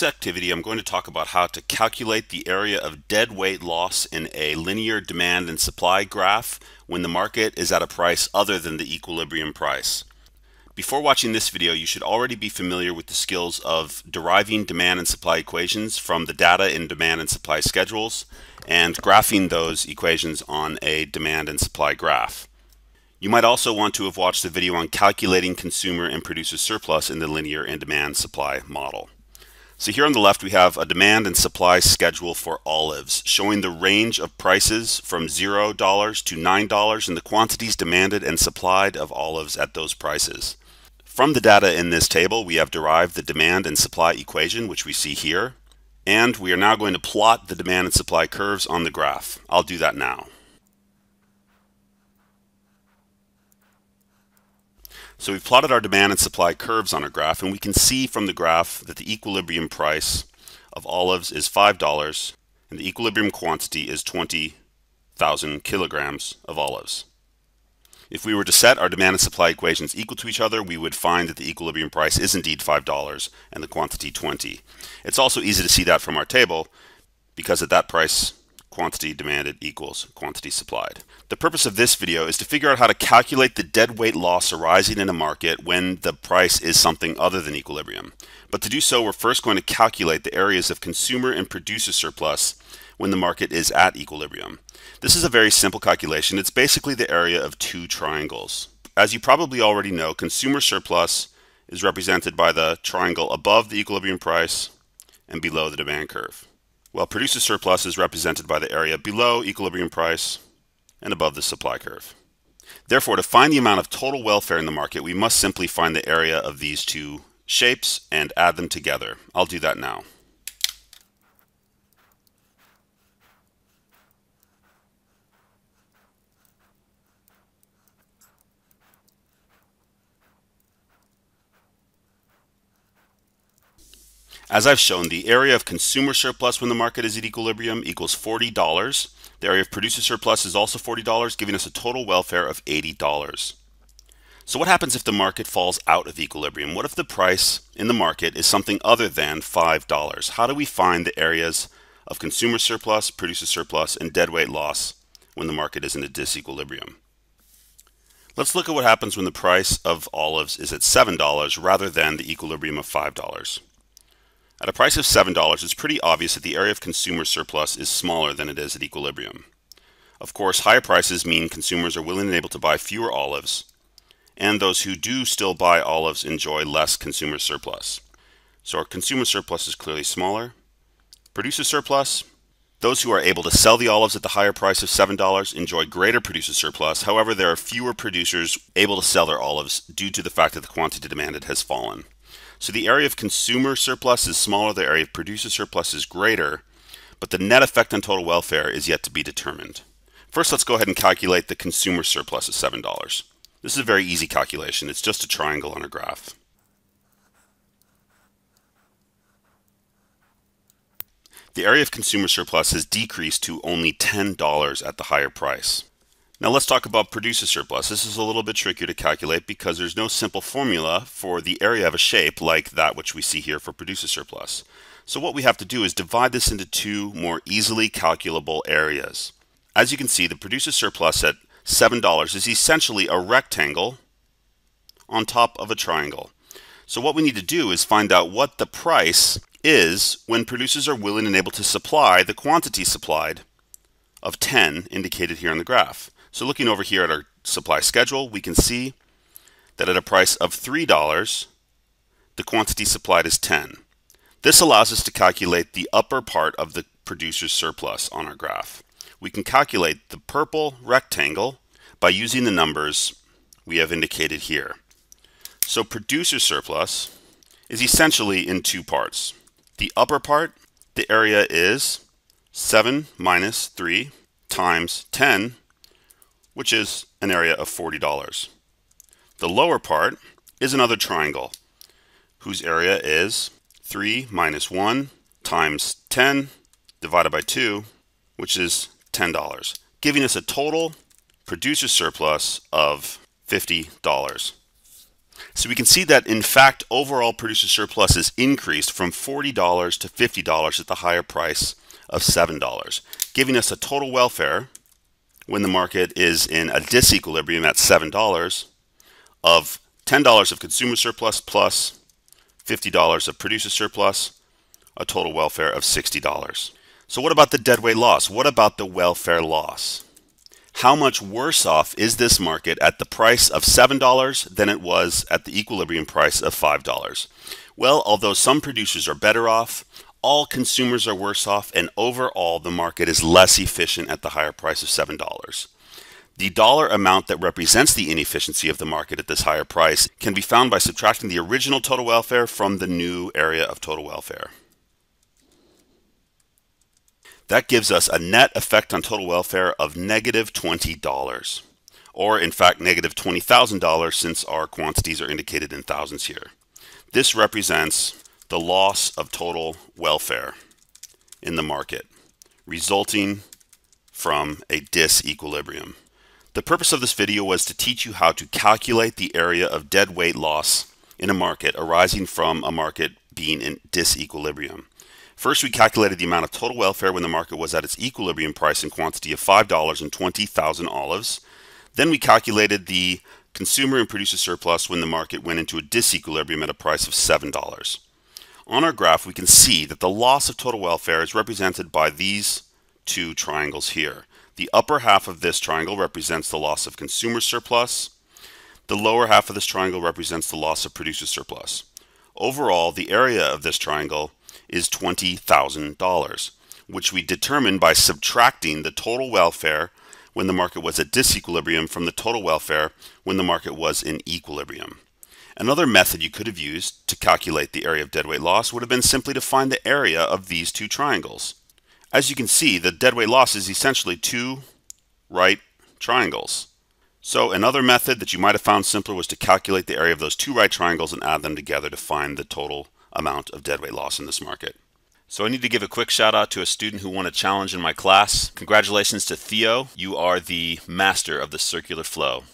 this activity, I'm going to talk about how to calculate the area of dead weight loss in a linear demand and supply graph when the market is at a price other than the equilibrium price. Before watching this video, you should already be familiar with the skills of deriving demand and supply equations from the data in demand and supply schedules and graphing those equations on a demand and supply graph. You might also want to have watched the video on calculating consumer and producer surplus in the linear and demand supply model. So here on the left we have a demand and supply schedule for olives showing the range of prices from $0 to $9 and the quantities demanded and supplied of olives at those prices. From the data in this table we have derived the demand and supply equation which we see here and we are now going to plot the demand and supply curves on the graph. I'll do that now. So we've plotted our demand and supply curves on our graph, and we can see from the graph that the equilibrium price of olives is $5, and the equilibrium quantity is 20,000 kilograms of olives. If we were to set our demand and supply equations equal to each other, we would find that the equilibrium price is indeed $5 and the quantity 20. It's also easy to see that from our table because at that price, quantity demanded equals quantity supplied. The purpose of this video is to figure out how to calculate the dead weight loss arising in a market when the price is something other than equilibrium. But to do so, we're first going to calculate the areas of consumer and producer surplus when the market is at equilibrium. This is a very simple calculation. It's basically the area of two triangles. As you probably already know, consumer surplus is represented by the triangle above the equilibrium price and below the demand curve, while producer surplus is represented by the area below equilibrium price and above the supply curve. Therefore, to find the amount of total welfare in the market, we must simply find the area of these two shapes and add them together. I'll do that now. As I've shown, the area of consumer surplus when the market is at equilibrium equals $40. The area of producer surplus is also $40, giving us a total welfare of $80. So what happens if the market falls out of equilibrium? What if the price in the market is something other than $5? How do we find the areas of consumer surplus, producer surplus, and deadweight loss when the market is in a disequilibrium? Let's look at what happens when the price of olives is at $7 rather than the equilibrium of $5. At a price of $7, it's pretty obvious that the area of consumer surplus is smaller than it is at equilibrium. Of course, higher prices mean consumers are willing and able to buy fewer olives, and those who do still buy olives enjoy less consumer surplus. So our consumer surplus is clearly smaller. Producer surplus, those who are able to sell the olives at the higher price of $7 enjoy greater producer surplus. However, there are fewer producers able to sell their olives due to the fact that the quantity demanded has fallen. So the area of consumer surplus is smaller, the area of producer surplus is greater, but the net effect on total welfare is yet to be determined. First, let's go ahead and calculate the consumer surplus of $7. This is a very easy calculation. It's just a triangle on a graph. The area of consumer surplus has decreased to only $10 at the higher price. Now let's talk about producer surplus. This is a little bit trickier to calculate because there's no simple formula for the area of a shape like that which we see here for producer surplus. So what we have to do is divide this into two more easily calculable areas. As you can see, the producer surplus at $7 is essentially a rectangle on top of a triangle. So what we need to do is find out what the price is when producers are willing and able to supply the quantity supplied of 10 indicated here on the graph. So looking over here at our supply schedule, we can see that at a price of $3, the quantity supplied is 10. This allows us to calculate the upper part of the producer's surplus on our graph. We can calculate the purple rectangle by using the numbers we have indicated here. So producer surplus is essentially in two parts. The upper part, the area is 7 minus 3 times 10 which is an area of $40. The lower part is another triangle, whose area is 3 minus 1 times 10, divided by 2, which is $10, giving us a total producer surplus of $50. So we can see that in fact overall producer surplus is increased from $40 to $50 at the higher price of $7, giving us a total welfare when the market is in a disequilibrium at $7 of $10 of consumer surplus plus $50 of producer surplus, a total welfare of $60. So what about the deadweight loss? What about the welfare loss? How much worse off is this market at the price of $7 than it was at the equilibrium price of $5? Well, although some producers are better off, all consumers are worse off, and overall the market is less efficient at the higher price of $7. The dollar amount that represents the inefficiency of the market at this higher price can be found by subtracting the original total welfare from the new area of total welfare. That gives us a net effect on total welfare of negative $20, or in fact negative $20,000 since our quantities are indicated in thousands here. This represents the loss of total welfare in the market resulting from a disequilibrium. The purpose of this video was to teach you how to calculate the area of dead weight loss in a market arising from a market being in disequilibrium. First, we calculated the amount of total welfare when the market was at its equilibrium price and quantity of $5 and 20,000 olives. Then we calculated the consumer and producer surplus when the market went into a disequilibrium at a price of $7. On our graph, we can see that the loss of total welfare is represented by these two triangles here. The upper half of this triangle represents the loss of consumer surplus. The lower half of this triangle represents the loss of producer surplus. Overall, the area of this triangle is $20,000, which we determined by subtracting the total welfare when the market was at disequilibrium from the total welfare when the market was in equilibrium. Another method you could have used to calculate the area of deadweight loss would have been simply to find the area of these two triangles. As you can see, the deadweight loss is essentially two right triangles. So another method that you might have found simpler was to calculate the area of those two right triangles and add them together to find the total amount of deadweight loss in this market. So I need to give a quick shout out to a student who won a challenge in my class. Congratulations to Theo. You are the master of the circular flow.